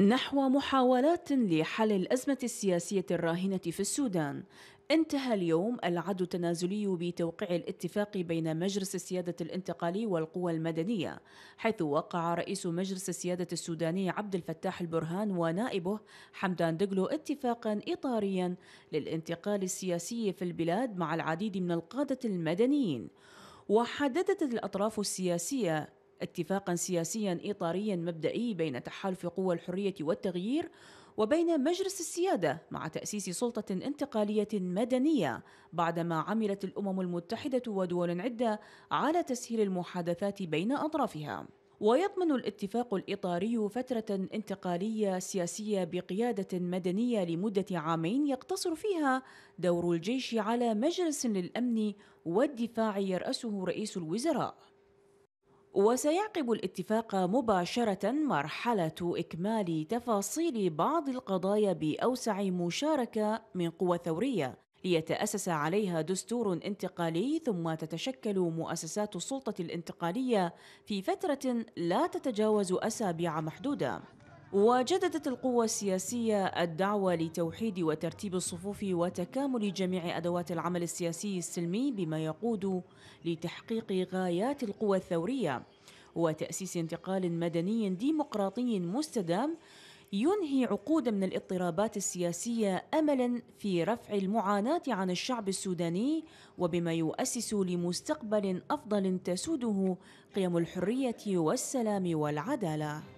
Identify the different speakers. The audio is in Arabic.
Speaker 1: نحو محاولات لحل الأزمة السياسية الراهنة في السودان. انتهى اليوم العد التنازلي بتوقيع الاتفاق بين مجلس السيادة الانتقالي والقوى المدنية حيث وقع رئيس مجلس السيادة السوداني عبد الفتاح البرهان ونائبه حمدان دقلو اتفاقا إطاريا للانتقال السياسي في البلاد مع العديد من القادة المدنيين. وحددت الأطراف السياسية اتفاقا سياسيا إطاريا مبدئي بين تحالف قوى الحرية والتغيير وبين مجلس السيادة مع تأسيس سلطة انتقالية مدنية بعدما عملت الأمم المتحدة ودول عدة على تسهيل المحادثات بين أطرافها. ويضمن الاتفاق الإطاري فترة انتقالية سياسية بقيادة مدنية لمدة عامين يقتصر فيها دور الجيش على مجلس للأمن والدفاع يرأسه رئيس الوزراء. وسيعقب الاتفاق مباشرة مرحلة إكمال تفاصيل بعض القضايا بأوسع مشاركة من قوى ثورية. ليتأسس عليها دستور انتقالي ثم تتشكل مؤسسات السلطة الانتقالية في فترة لا تتجاوز أسابيع محدودة. وجددت القوى السياسية الدعوة لتوحيد وترتيب الصفوف وتكامل جميع أدوات العمل السياسي السلمي بما يقود لتحقيق غايات القوى الثورية وتأسيس انتقال مدني ديمقراطي مستدام ينهي عقود من الاضطرابات السياسية أملا في رفع المعاناة عن الشعب السوداني وبما يؤسس لمستقبل أفضل تسوده قيم الحرية والسلام والعدالة.